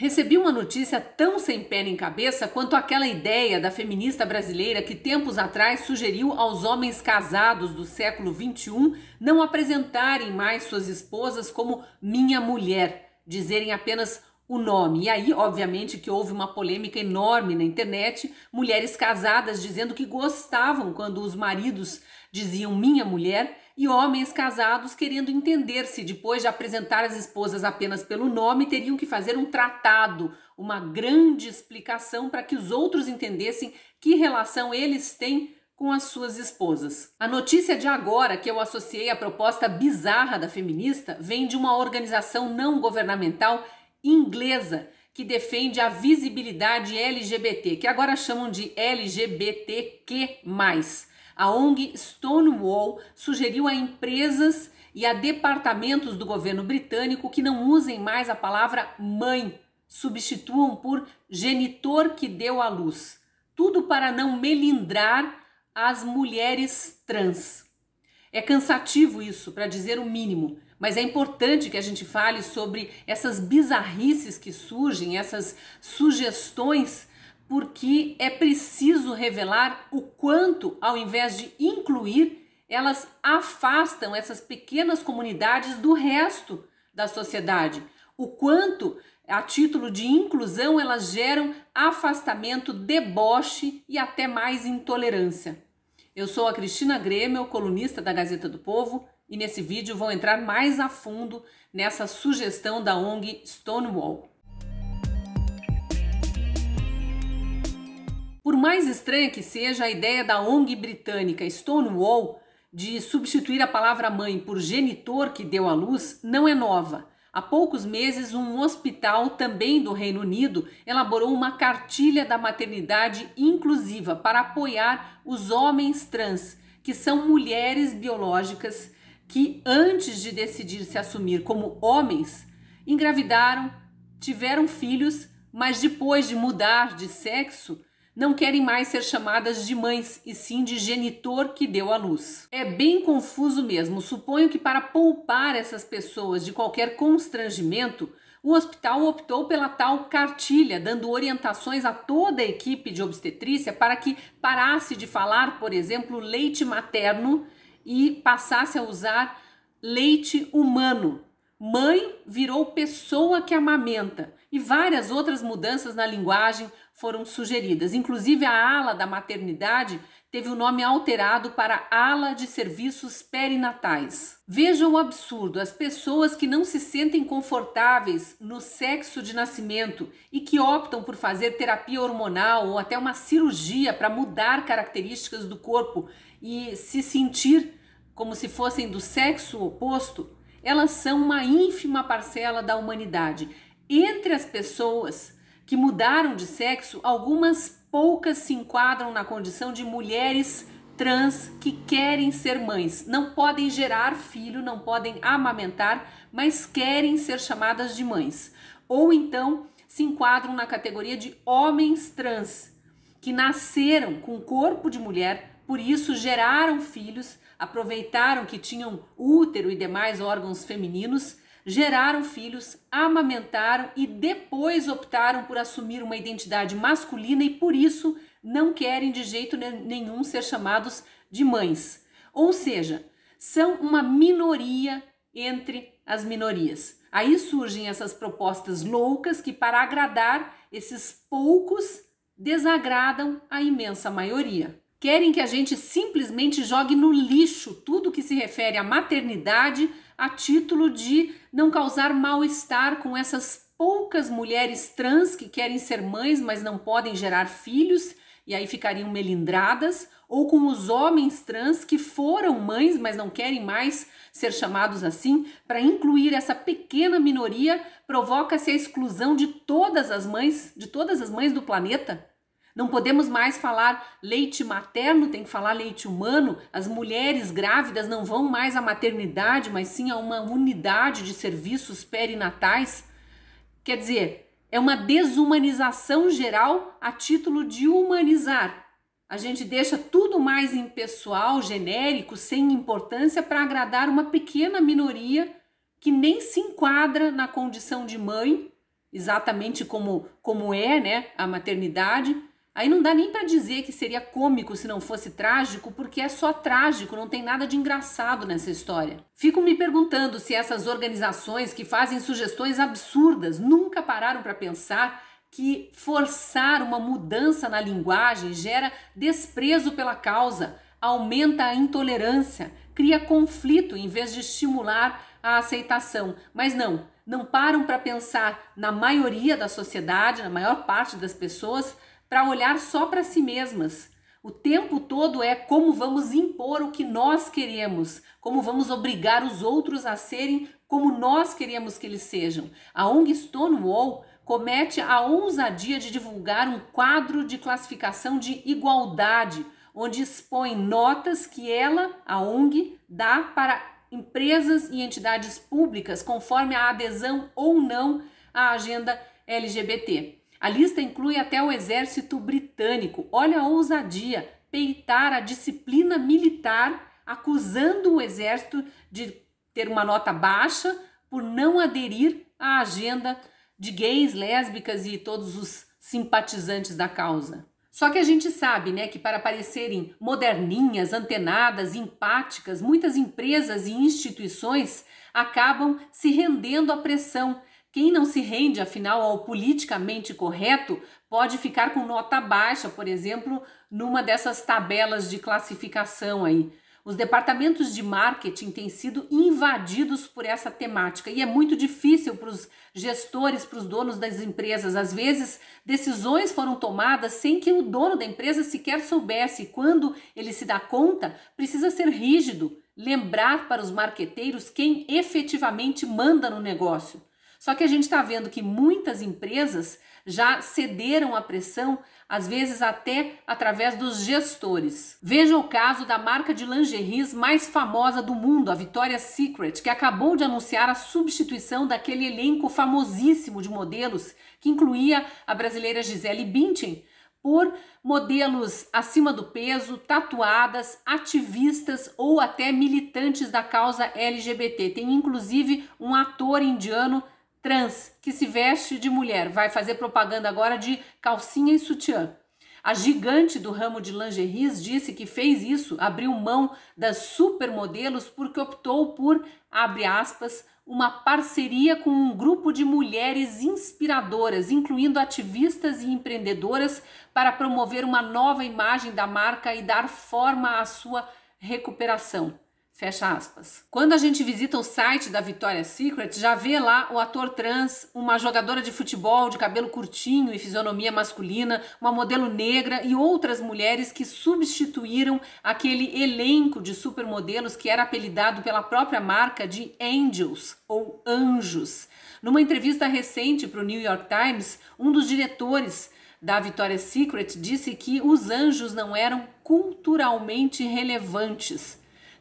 Recebi uma notícia tão sem pé nem cabeça quanto aquela ideia da feminista brasileira que tempos atrás sugeriu aos homens casados do século XXI não apresentarem mais suas esposas como minha mulher, dizerem apenas o nome. E aí, obviamente, que houve uma polêmica enorme na internet, mulheres casadas dizendo que gostavam quando os maridos diziam minha mulher e homens casados querendo entender se depois de apresentar as esposas apenas pelo nome teriam que fazer um tratado, uma grande explicação para que os outros entendessem que relação eles têm com as suas esposas. A notícia de agora que eu associei à proposta bizarra da feminista vem de uma organização não governamental inglesa que defende a visibilidade LGBT, que agora chamam de LGBTQ+. A ONG Stonewall sugeriu a empresas e a departamentos do governo britânico que não usem mais a palavra mãe, substituam por genitor que deu à luz. Tudo para não melindrar as mulheres trans. É cansativo isso, para dizer o mínimo, mas é importante que a gente fale sobre essas bizarrices que surgem, essas sugestões, porque é preciso revelar o quanto, ao invés de incluir, elas afastam essas pequenas comunidades do resto da sociedade. O quanto, a título de inclusão, elas geram afastamento, deboche e até mais intolerância. Eu sou a Cristina Grêmio, colunista da Gazeta do Povo, e nesse vídeo vou entrar mais a fundo nessa sugestão da ONG Stonewall. Por mais estranha que seja a ideia da ONG britânica Stonewall de substituir a palavra mãe por genitor que deu à luz, não é nova. Há poucos meses, um hospital também do Reino Unido elaborou uma cartilha da maternidade inclusiva para apoiar os homens trans, que são mulheres biológicas que, antes de decidir se assumir como homens, engravidaram, tiveram filhos, mas depois de mudar de sexo, não querem mais ser chamadas de mães, e sim de genitor que deu à luz. É bem confuso mesmo. Suponho que para poupar essas pessoas de qualquer constrangimento, o hospital optou pela tal cartilha, dando orientações a toda a equipe de obstetrícia para que parasse de falar, por exemplo, leite materno e passasse a usar leite humano. Mãe virou pessoa que amamenta e várias outras mudanças na linguagem foram sugeridas. Inclusive, a ala da maternidade teve o nome alterado para ala de serviços perinatais. Veja o absurdo: as pessoas que não se sentem confortáveis no sexo de nascimento e que optam por fazer terapia hormonal ou até uma cirurgia para mudar características do corpo e se sentir como se fossem do sexo oposto, elas são uma ínfima parcela da humanidade. Entre as pessoas que mudaram de sexo, algumas poucas se enquadram na condição de mulheres trans que querem ser mães. Não podem gerar filho, não podem amamentar, mas querem ser chamadas de mães. Ou então se enquadram na categoria de homens trans, que nasceram com corpo de mulher, por isso geraram filhos, aproveitaram que tinham útero e demais órgãos femininos geraram filhos, amamentaram e depois optaram por assumir uma identidade masculina e por isso não querem de jeito nenhum ser chamados de mães. Ou seja, são uma minoria entre as minorias. Aí surgem essas propostas loucas que, para agradar esses poucos, desagradam a imensa maioria. Querem que a gente simplesmente jogue no lixo tudo que se refere à maternidade a título de não causar mal-estar com essas poucas mulheres trans que querem ser mães, mas não podem gerar filhos e aí ficariam melindradas, ou com os homens trans que foram mães, mas não querem mais ser chamados assim, para incluir essa pequena minoria, provoca-se a exclusão de todas as mães, de todas as mães do planeta. Não podemos mais falar leite materno, tem que falar leite humano. As mulheres grávidas não vão mais à maternidade, mas sim a uma unidade de serviços perinatais. Quer dizer, é uma desumanização geral a título de humanizar. A gente deixa tudo mais impessoal, genérico, sem importância para agradar uma pequena minoria que nem se enquadra na condição de mãe exatamente como, como é né, a maternidade. Aí não dá nem para dizer que seria cômico se não fosse trágico, porque é só trágico, não tem nada de engraçado nessa história. Fico me perguntando se essas organizações que fazem sugestões absurdas nunca pararam para pensar que forçar uma mudança na linguagem gera desprezo pela causa, aumenta a intolerância, cria conflito em vez de estimular a aceitação. Mas não, não param para pensar na maioria da sociedade, na maior parte das pessoas, para olhar só para si mesmas. O tempo todo é como vamos impor o que nós queremos, como vamos obrigar os outros a serem como nós queremos que eles sejam. A ONG Stonewall comete a ousadia de divulgar um quadro de classificação de igualdade, onde expõe notas que ela, a ONG, dá para empresas e entidades públicas conforme a adesão ou não à agenda LGBT. A lista inclui até o exército britânico. Olha a ousadia, peitar a disciplina militar, acusando o exército de ter uma nota baixa por não aderir à agenda de gays, lésbicas e todos os simpatizantes da causa. Só que a gente sabe, né, que para parecerem moderninhas, antenadas, empáticas, muitas empresas e instituições acabam se rendendo à pressão. Quem não se rende, afinal, ao politicamente correto pode ficar com nota baixa, por exemplo, numa dessas tabelas de classificação aí. Os departamentos de marketing têm sido invadidos por essa temática e é muito difícil para os gestores, para os donos das empresas. Às vezes, decisões foram tomadas sem que o dono da empresa sequer soubesse. Quando ele se dá conta, precisa ser rígido, lembrar para os marqueteiros quem efetivamente manda no negócio. Só que a gente está vendo que muitas empresas já cederam à pressão, às vezes até através dos gestores. Veja o caso da marca de lingeries mais famosa do mundo, a Victoria's Secret, que acabou de anunciar a substituição daquele elenco famosíssimo de modelos que incluía a brasileira Gisele Bündchen por modelos acima do peso, tatuadas, ativistas ou até militantes da causa LGBT. Tem inclusive um ator indiano trans que se veste de mulher vai fazer propaganda agora de calcinha e sutiã. A gigante do ramo de lingeries disse que fez isso, abriu mão das supermodelos porque optou por, abre aspas, uma parceria com um grupo de mulheres inspiradoras, incluindo ativistas e empreendedoras, para promover uma nova imagem da marca e dar forma à sua recuperação. Fecha aspas. Quando a gente visita o site da Victoria's Secret, já vê lá o ator trans, uma jogadora de futebol de cabelo curtinho e fisionomia masculina, uma modelo negra e outras mulheres que substituíram aquele elenco de supermodelos que era apelidado pela própria marca de Angels ou Anjos. Numa entrevista recente para o New York Times, um dos diretores da Victoria's Secret disse que os anjos não eram culturalmente relevantes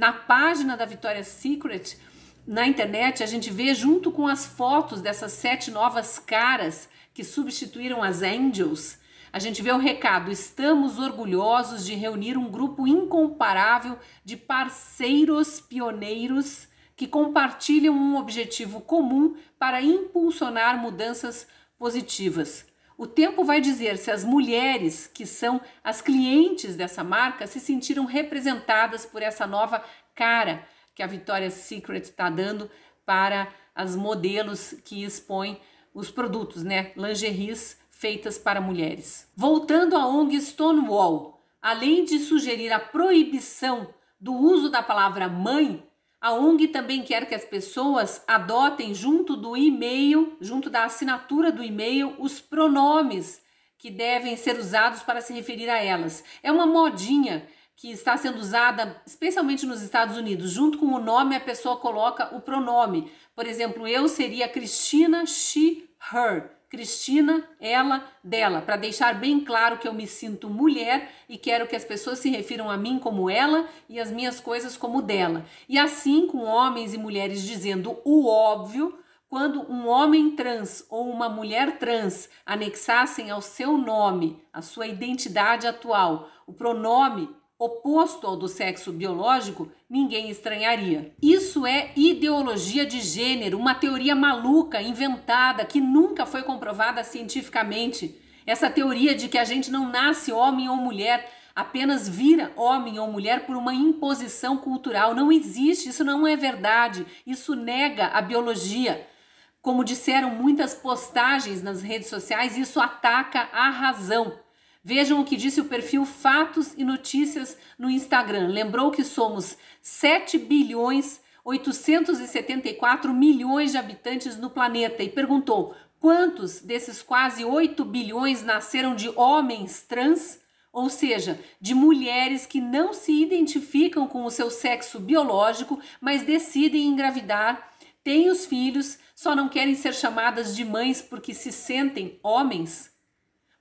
na página da Victoria's Secret, na internet, a gente vê junto com as fotos dessas sete novas caras que substituíram as Angels, a gente vê o recado: estamos orgulhosos de reunir um grupo incomparável de parceiros pioneiros que compartilham um objetivo comum para impulsionar mudanças positivas. O tempo vai dizer se as mulheres que são as clientes dessa marca se sentiram representadas por essa nova cara que a Victoria's Secret está dando para as modelos que expõem os produtos, né? Lingeries feitas para mulheres. Voltando à ONG Stonewall, além de sugerir a proibição do uso da palavra mãe a ONG também quer que as pessoas adotem junto do e-mail, junto da assinatura do e-mail, os pronomes que devem ser usados para se referir a elas. É uma modinha que está sendo usada especialmente nos Estados Unidos. Junto com o nome, a pessoa coloca o pronome. Por exemplo, eu seria Cristina, she, her. Cristina, ela, dela, para deixar bem claro que eu me sinto mulher e quero que as pessoas se refiram a mim como ela e as minhas coisas como dela. E assim, com homens e mulheres dizendo o óbvio, quando um homem trans ou uma mulher trans anexassem ao seu nome, a sua identidade atual, o pronome oposto ao do sexo biológico, ninguém estranharia. Isso é ideologia de gênero, uma teoria maluca, inventada, que nunca foi comprovada cientificamente. Essa teoria de que a gente não nasce homem ou mulher, apenas vira homem ou mulher por uma imposição cultural. Não existe, isso não é verdade. Isso nega a biologia. Como disseram muitas postagens nas redes sociais, isso ataca a razão. Vejam o que disse o perfil Fatos e Notícias no Instagram. Lembrou que somos 7 bilhões 874 milhões de habitantes no planeta e perguntou quantos desses quase 8 bilhões nasceram de homens trans, ou seja, de mulheres que não se identificam com o seu sexo biológico, mas decidem engravidar, têm os filhos, só não querem ser chamadas de mães porque se sentem homens.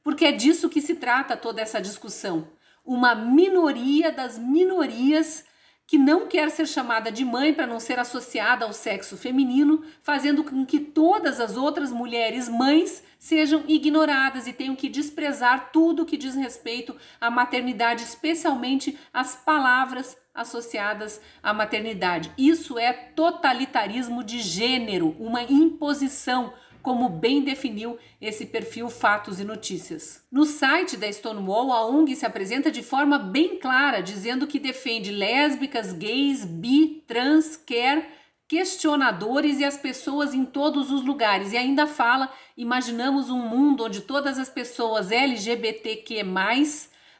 Porque é disso que se trata toda essa discussão. Uma minoria das minorias que não quer ser chamada de mãe para não ser associada ao sexo feminino, fazendo com que todas as outras mulheres mães sejam ignoradas e tenham que desprezar tudo que diz respeito à maternidade, especialmente as palavras associadas à maternidade. Isso é totalitarismo de gênero, uma imposição como bem definiu esse perfil Fatos e Notícias. No site da Stonewall, a ONG se apresenta de forma bem clara, dizendo que defende lésbicas, gays, bi, trans, quer questionadores e as pessoas em todos os lugares. E ainda fala: imaginamos um mundo onde todas as pessoas LGBTQ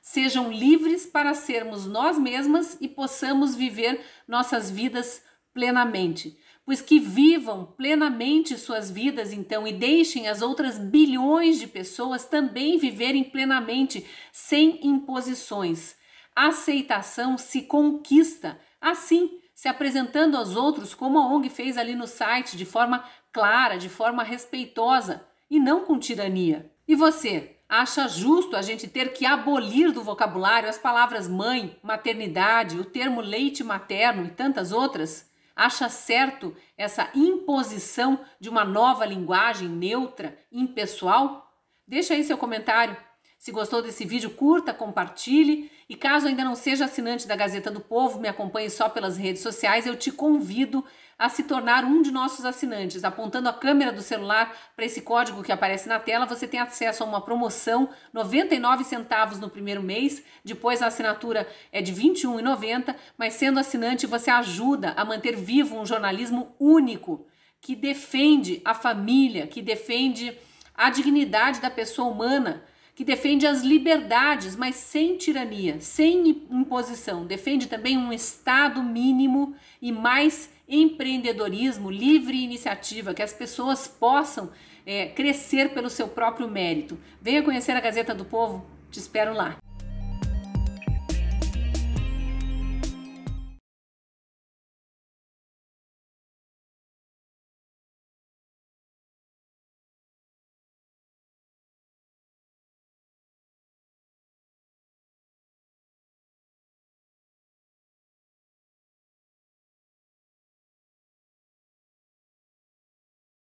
sejam livres para sermos nós mesmas e possamos viver nossas vidas plenamente pois que vivam plenamente suas vidas então e deixem as outras bilhões de pessoas também viverem plenamente, sem imposições. A aceitação se conquista assim, se apresentando aos outros como a ONG fez ali no site, de forma clara, de forma respeitosa e não com tirania. E você? Acha justo a gente ter que abolir do vocabulário as palavras mãe, maternidade, o termo leite materno e tantas outras? Acha certo essa imposição de uma nova linguagem neutra, impessoal? Deixa aí seu comentário. Se gostou desse vídeo, curta, compartilhe e caso ainda não seja assinante da Gazeta do Povo, me acompanhe só pelas redes sociais, eu te convido a se tornar um de nossos assinantes. Apontando a câmera do celular para esse código que aparece na tela, você tem acesso a uma promoção, 99 centavos no primeiro mês, depois a assinatura é de R$ 21,90, mas sendo assinante você ajuda a manter vivo um jornalismo único que defende a família, que defende a dignidade da pessoa humana que defende as liberdades, mas sem tirania, sem imposição. Defende também um Estado mínimo e mais empreendedorismo, livre iniciativa, que as pessoas possam é, crescer pelo seu próprio mérito. Venha conhecer a Gazeta do Povo, te espero lá.